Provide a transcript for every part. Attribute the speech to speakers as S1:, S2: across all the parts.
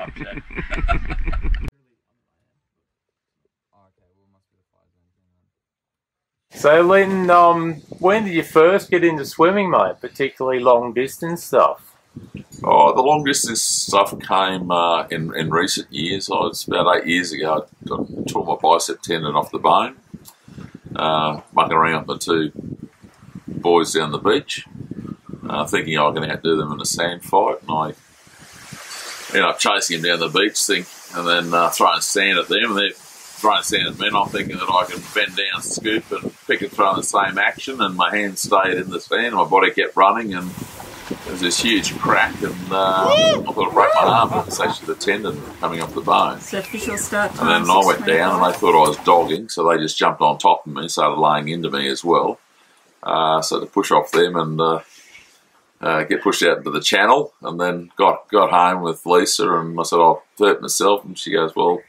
S1: five percent.
S2: So, Lynton, um, when did you first get into swimming, mate? Particularly long distance stuff.
S3: Oh, the long distance stuff came uh, in in recent years. I was about eight years ago. I, I tore my bicep tendon off the bone, uh, mucking around with the two boys down the beach, uh, thinking I was going to outdo them in a sand fight, and I ended up chasing them down the beach, thing, and then uh, throwing sand at them, and they're throwing sand at me, and I'm thinking that I can bend down, scoop, and pick and throw in the same action, and my hands stayed in the sand, and my body kept running, and there was this huge crack, and uh, I thought I'd break my arm, but it's actually the tendon coming off the bone.
S4: So official start
S3: And then I went down, and they thought I was dogging, so they just jumped on top of me, started laying into me as well. Uh, so to push off them and uh, get pushed out into the channel, and then got got home with Lisa, and I said I'll hurt myself, and she goes, "Well,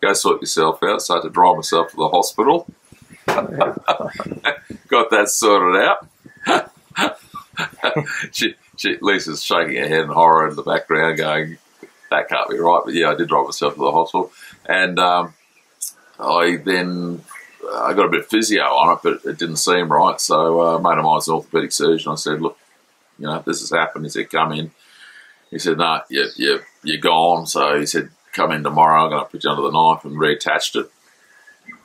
S3: go sort yourself out." So I had to drive myself to the hospital. got that sorted out. she, she, Lisa's shaking her head in horror in the background, going, "That can't be right." But yeah, I did drive myself to the hospital, and um, I then I got a bit of physio on it, but it didn't seem right. So uh, a mate of an orthopedic surgeon. I said, "Look, you know, this has happened." He said, "Come in." He said, "No, you, you, you're gone." So he said, "Come in tomorrow. I'm going to put you under the knife," and reattached it.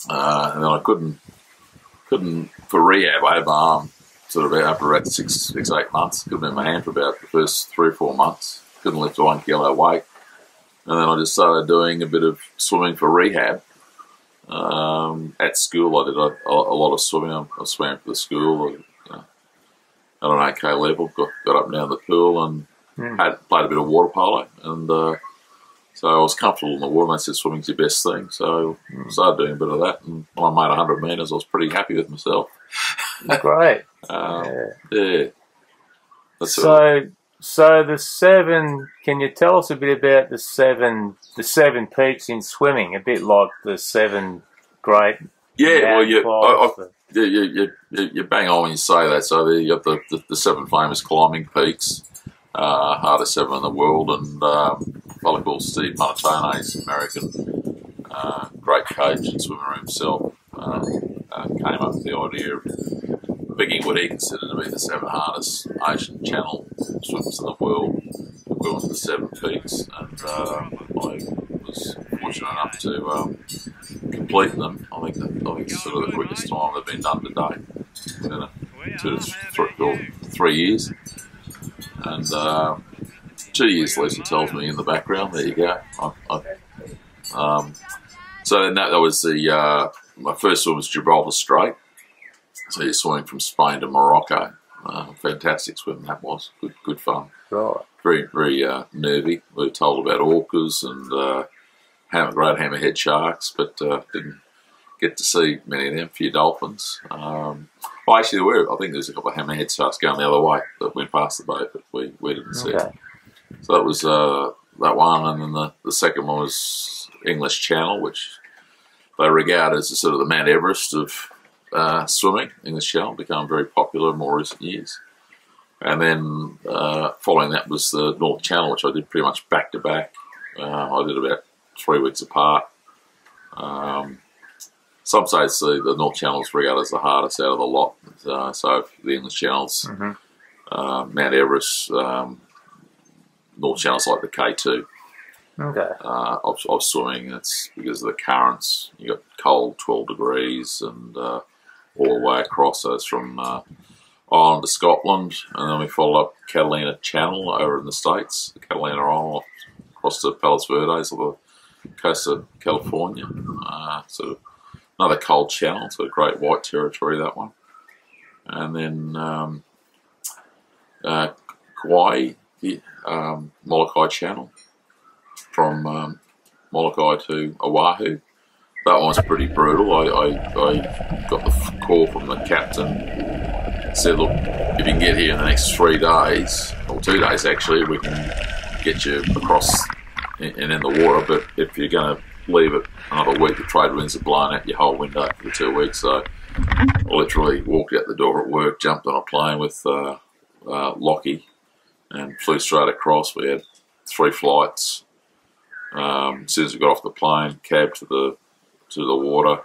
S3: Uh, and then I couldn't, couldn't for rehab. I had my arm sort of for about six, six, eight months. Couldn't move my hand for about the first three or four months. Couldn't lift one kilo weight. And then I just started doing a bit of swimming for rehab. Um, at school, I did a, a, lot of swimming. I swam for the school. At an OK level, got, got up and down the pool and
S2: Hmm.
S3: had played a bit of water polo. And uh, so I was comfortable in the water. And they said swimming's your best thing. So I started doing a bit of that. And when I made 100 metres, I was pretty happy with myself.
S2: Great.
S3: Um,
S2: Yeah.
S3: yeah. That's sort of-
S2: So, so the seven. Can you tell us a bit about the seven, the seven peaks in swimming? A bit like the seven great.
S3: yeah, well, you, I, you, you, you, you bang on when you say that. So there you have the, the, the seven famous climbing peaks, uh, hardest seven in the world, and um, a fellow called Steve Munatones, he's American, uh, great coach and swimmer himself, uh, uh, came up with the idea of picking what he considered to be the seven hardest ocean channel swims in the world, equivalent to the seven peaks, and uh, I was fortunate enough to um, complete them. I think that, I think it's sort of the quickest time they've been done to date. In a, two to three, three years. And uh, two years, Lisa tells me in the background. There you go. I, I, um, so then that, that was the uh, my first one was Gibraltar Strait. So you're swimming from Spain to Morocco. Uh, fantastic swim that was. Good, good fun
S2: Right.
S3: very very uh, nervy. We were told about orcas and uh, ham- great hammerhead sharks, but uh, didn't get to see many of them. A few dolphins. Um, well, actually, there were. I think there was a couple of hammerhead sharks going the other way that went past the boat, but we, we didn't see it. So that was uh, that one, and then the, the second one was English Channel, which they regard as sort of the Mount Everest of uh, swimming. English Channel become very popular in more recent years. And then uh, following that was the North Channel, which I did pretty much back to back. Uh, I did about three weeks apart. Um, some say it's the, the North Channel is regarded as the hardest out of the lot. Uh, so the English Channel's
S2: Mhm.
S3: uh, Mount Everest, um, North Channel's like the K2
S2: Okay.
S3: uh, of, of swimming. It's because of the currents. You got cold, 12 degrees, and uh, all the way across. So it's from uh, Ireland to Scotland, and then we follow up Catalina Channel over in the States, Catalina Island, across to Palos Verdes, or the coast of California. Uh, another cold channel, so a great white territory, that one. And then um, uh, Kaiwi, the um, Molokai Channel from um, Molokai to Oahu. That one was pretty brutal. I, I, I got the call from the captain. Said, look, if you can get here in the next three days, or two days actually, we can get you across and and in the water. But if you're going to leave it another week, the trade winds are blowing out your whole window for the two weeks. So I literally walked out the door at work, jumped on a plane with uh, uh, Lockie, and flew straight across. We had three flights Um, as soon as we got off the plane, cab to the to the water,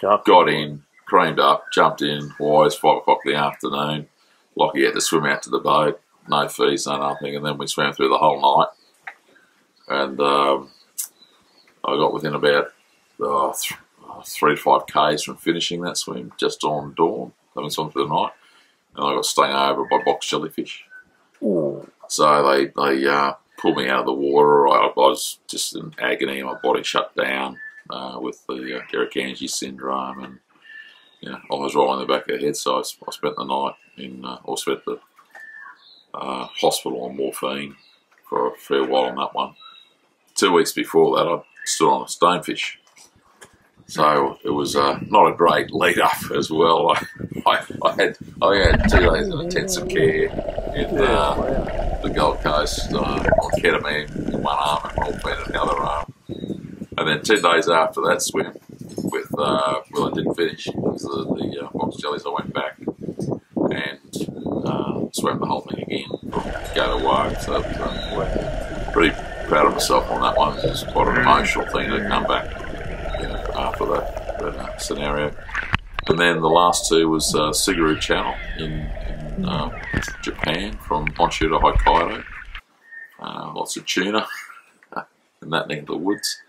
S2: Jump.
S3: got in, creamed up, jumped in. Why it's five o'clock in the afternoon. Lockie had to swim out to the boat, no fees, no nothing, and then we swam through the whole night. And um, I got within about uh, th- uh, three to five k's from finishing that swim, just on dawn, having swum through the night, and I got stung over by box jellyfish.
S2: Ooh.
S3: So they they uh, pulled me out of the water. I, I was just in agony. My body shut down uh, with the uh, Irukandji syndrome, and you know, I was rolling the back of the head. So I spent the night in, uh, or spent the uh, hospital on morphine for a fair while on that one. Two weeks before that, I stood on a stonefish. So it was uh, not a great lead up as well. I, I, I had I had two days of intensive care in uh, the Gold Coast uh, on ketamine in one arm and morphine in the other arm. And then 10 days after that swim, with uh, well, I didn't finish because the, the uh, box jellies, I went back and uh, swam the whole thing again go to work. So uh, we're pretty proud of myself on that one. It was quite an emotional thing to come back you know, after that, that uh, scenario. And then the last two was uh, Tsugaru Channel in, in uh, Japan from Honshu to Hokkaido. Uh, lots of tuna in that neck of the woods.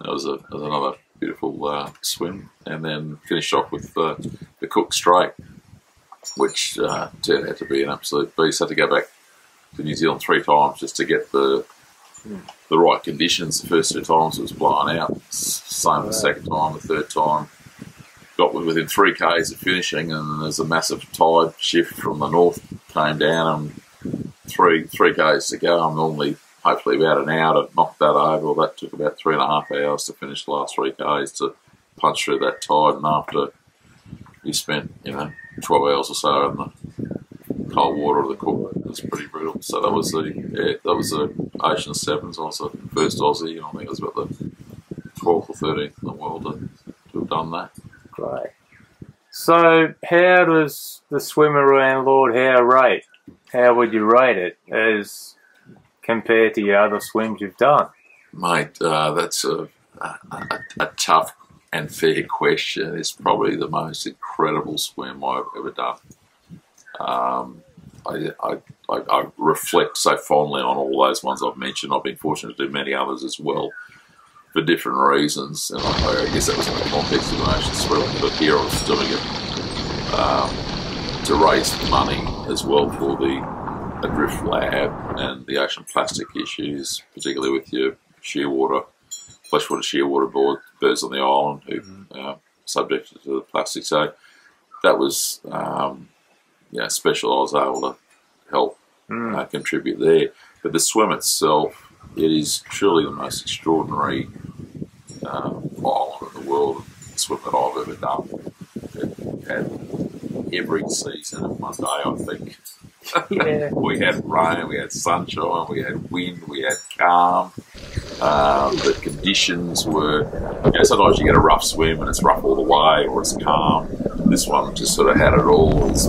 S3: That was, a, that was another beautiful uh, swim. And then finished off with uh, the Cook Strait, which uh, turned out to be an absolute beast. Had to go back to New Zealand three times just to get the the right conditions. The first two times it was blowing out. Same the second time, the third time. Got within three k's of finishing, and there's a massive tide shift from the north came down, and three three k's to go. I'm normally hopefully about an hour to knock that over. Well, that took about three and a half hours to finish the last three k's to punch through that tide, and after you spent you know 12 hours or so in the cold water of the Cook. It was pretty brutal. So that was the yeah, that was the Ocean Sevens. I was the first Aussie, and I think it was about the 12th or 13th in the world to, to have done that.
S2: Great. So, how does the swim around Lord Howe rate? How would you rate it as compared to your other swims you've done?
S3: Mate, uh, that's a, a, a, a tough and fair question. It's probably the most incredible swim I've ever done. Um, I, I, I, reflect so fondly on all those ones I've mentioned. I've been fortunate to do many others as well for different reasons. And I, I guess that was in the context of an ocean swim, but here I was doing it um, to raise money as well for the Adrift Lab and the ocean plastic issues, particularly with your shearwater, flesh-footed shearwater board, birds on the island who uh, subjected to the plastic. So that was, um, you know, special. I was able to help
S2: Mm.
S3: uh, contribute there. But the swim itself, it is truly the most extraordinary um, island in the world swim that I've ever done. It had every season in one day, I think.
S2: Yeah.
S3: we had rain, we had sunshine, we had wind, we had calm. Um, the conditions were, you know, sometimes you get a rough swim and it's rough all the way or it's calm. This one just sort of had it all. As,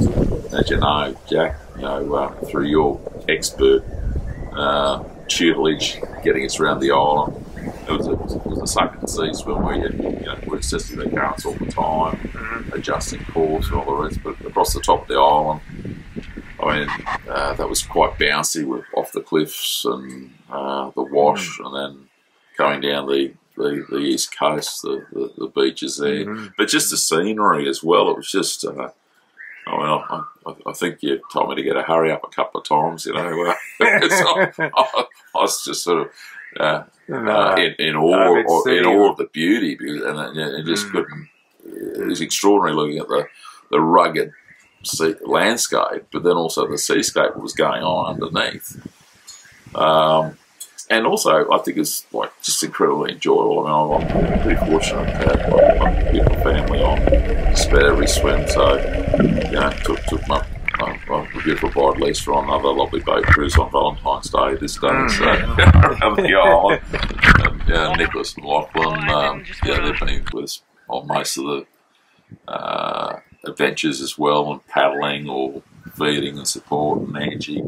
S3: as you know, Jack, you know, uh, through your expert uh, tutelage, getting us around the island. It was a, it was a suck and see swim where you, you know, we're assessing the currents all the time, adjusting course and all the rest. But across the top of the island, I mean, uh, that was quite bouncy with off the cliffs and uh, the wash, and then coming down the, the, the east coast, the, the, the beaches there.
S2: Mhm.
S3: But just the scenery as well. It was just. Uh, I mean, I, I, I think you told me to get a hurry up a couple of times. You know, uh, I, I was just sort of uh,
S2: No.
S3: uh, in, in awe, or, in awe of the beauty, because, and it just
S2: Mm.
S3: couldn't. It was extraordinary looking at the the rugged sea, landscape, but then also the seascape was going on underneath. Um, and also, I think it's like just incredibly enjoyable. I mean, I'm, I'm pretty fortunate to have like, a beautiful family on just about every swim. So, you know, took, took my, my, my beautiful bride Lisa on another lovely boat cruise on Valentine's Day this day. So, around the island. And, yeah, Nicholas and Lachlan, um, yeah, they've been with us on most of the uh, adventures as well, and paddling or feeding and support. And Angie,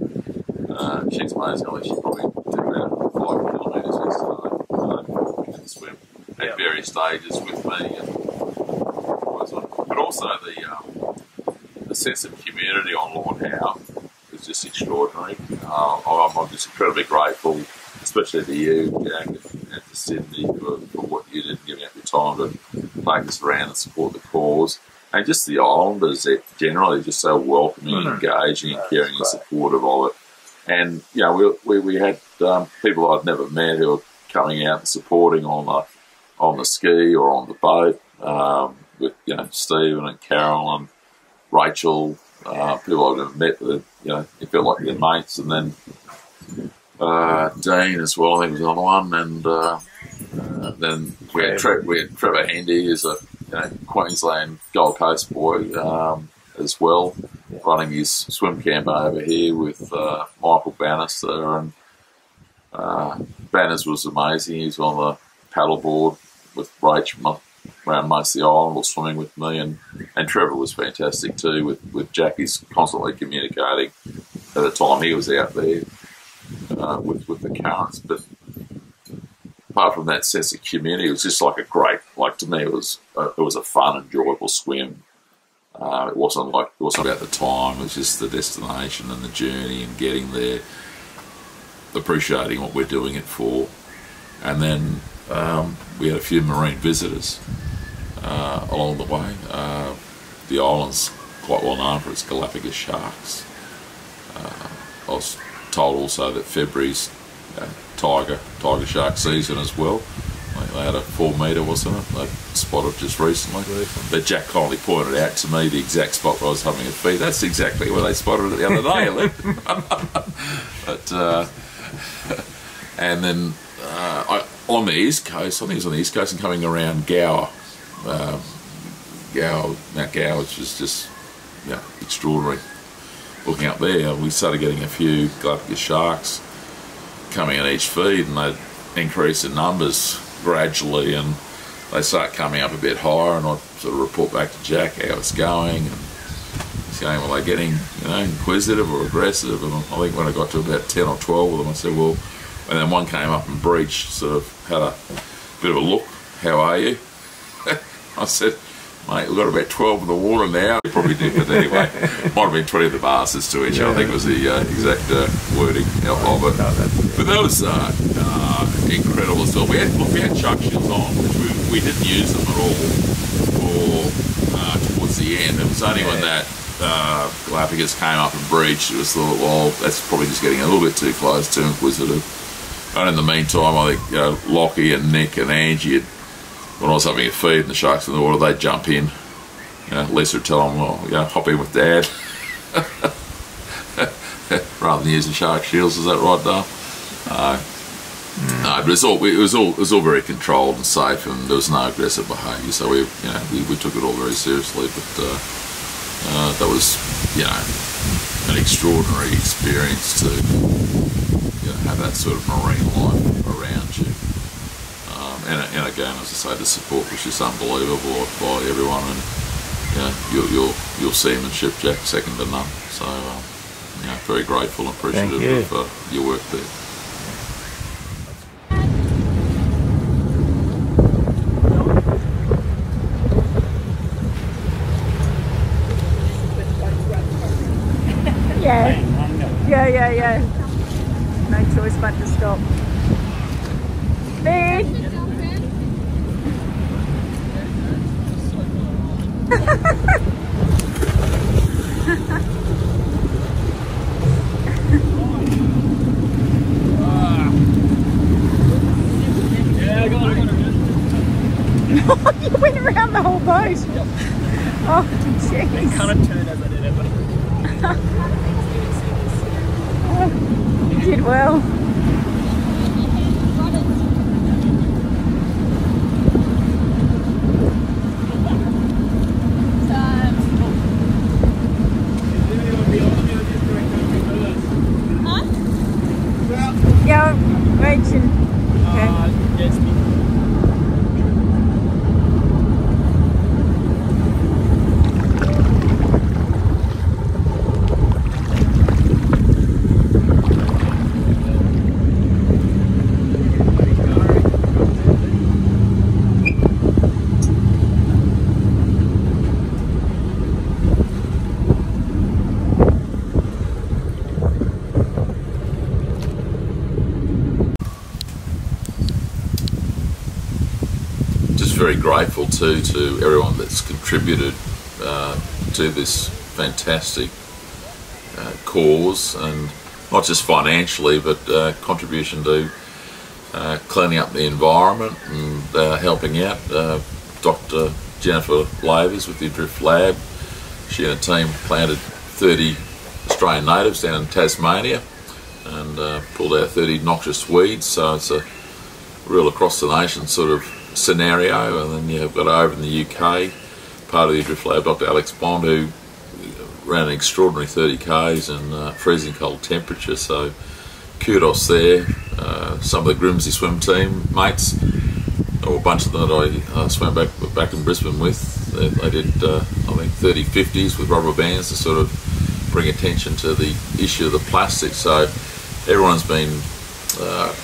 S3: uh, she's amazing. She probably five kilometres yesterday. to swim at
S2: Yeah.
S3: various stages with me. And, but also the um, the sense of community on Lord Howe is just extraordinary. Uh, I'm, I'm just incredibly grateful, especially to you, Jack, and, and to Sydney for, for what you did, giving up your time to take us around and support the cause. And just the Islanders, they're generally just so welcoming
S2: Mhm.
S3: engaging and caring and supportive of it. And, you know, we, we, we had um, people I'd never met who were coming out and supporting on the, on the ski or on the boat um, with, you know, Stephen and Carol and Rachel, uh, people I've never met, but, you know, it felt like their mates. And then uh, Dean as well, I think was other one. And uh, then we had, Tre- we had Trevor Handy, who's a you know, Queensland Gold Coast boy um, as well, running his swim camp over here with uh, Michael Bannister. And uh, Banners was amazing. He was on the paddleboard with Rach around most of the island or swimming with me. And, and Trevor was fantastic too, with, with Jackie's constantly communicating. At the time, he was out there uh, with, with the currents. But apart from that sense of community, it was just like a great, like to me, it was a, it was a fun, enjoyable swim. Uh, it wasn't like it wasn't about the time; it was just the destination and the journey and getting there, appreciating what we're doing it for, and then um, we had a few marine visitors uh, along the way. Uh, the island's quite well known for its Galapagos sharks. Uh, I was told also that February's uh, tiger tiger shark season as well. Think they had a four metre, wasn't it? They spotted just recently. But Jack kindly pointed out to me the exact spot where I was having a feed. That's exactly where they spotted it the other day. But uh, and then uh, I, on the east coast, I think it was on the east coast and coming around Gower, um, Gower, Mount Gower, which was just yeah extraordinary. Looking up there, we started getting a few Galapagos sharks coming in each feed, and they'd increase in numbers gradually, and they start coming up a bit higher, and I sort of report back to Jack how it's going, and he's going, well, they're getting, you know, inquisitive or aggressive, and I think when I got to about 10 or 12 of them, I said, well, and then one came up and breached, sort of had a bit of a look, how are you? I said, mate, we've got about 12 in the water now. We probably did, but anyway, might have been 20 of the bastards to each, I think was the uh, exact uh, wording of it.
S2: No,
S3: But that was uh, uh, incredible as well. We had, look, we had shark shields on, which we, we didn't use them at all for, uh, towards the end. It was only when that uh, Galapagos came up and breached, it was thought, well, that's probably just getting a little bit too close, too inquisitive. And in the meantime, I think uh, Lockie and Nick and Angie, had, when I was having a feed and the sharks in the water, they'd jump in. You know, Lisa would tell them, well, you know, hop in with Dad. Rather than using shark shields, is that right, Dale? Uh, No, but it's all it was all it was all very controlled and safe, and there was no aggressive behaviour. So we, you know, we, we took it all very seriously. But uh, uh, that was, you know, an extraordinary experience to you know, have that sort of marine life around you. Um, and, and again, as I say, the support was just unbelievable by everyone, and you know, your your your seamanship, Jack, second to none. So, um, you know, very grateful and appreciative
S2: you.
S3: of uh, your work there.
S1: Yeah. Yeah, yeah, yeah. No choice but to stop. Big. you went around whole boat. Oh, jeez.
S4: kind of turn as I did it, but
S1: You did well. Yeah, Rachel. Okay.
S4: uh, yes, me.
S3: just very grateful too to everyone that's contributed uh, to this fantastic uh, cause and not just financially but uh, contribution to uh, cleaning up the environment and uh, helping out. Uh, Dr. Jennifer Lavers with the Drift Lab, she and her team planted 30 Australian natives down in Tasmania and pulled out 30 noxious weeds. So it's a real across the nation sort of scenario. And then you've got over in the UK, part of the Drift Lab, Dr. Alex Bond, who ran an extraordinary 30 k's in uh, freezing cold temperature. So kudos there. Uh, some of the Grimsby swim team mates, or a bunch of them that I uh, swam back back in Brisbane with. They, they did, uh, I think, 30 50s with rubber bands to sort of bring attention to the issue of the plastic. So everyone's been uh,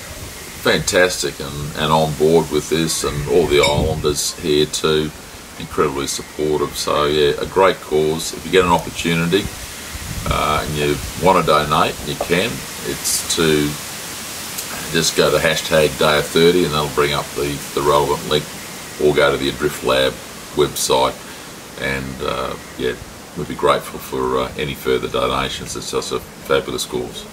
S3: fantastic and, and on board with this, and all the islanders here too, incredibly supportive. So yeah, a great cause. If you get an opportunity uh, and you want to donate, you can. It's to just go to hashtag day of 30 and that'll bring up the, the relevant link or go to the Adrift Lab website and uh, yeah, we'd be grateful for uh, any further donations. It's just a fabulous cause.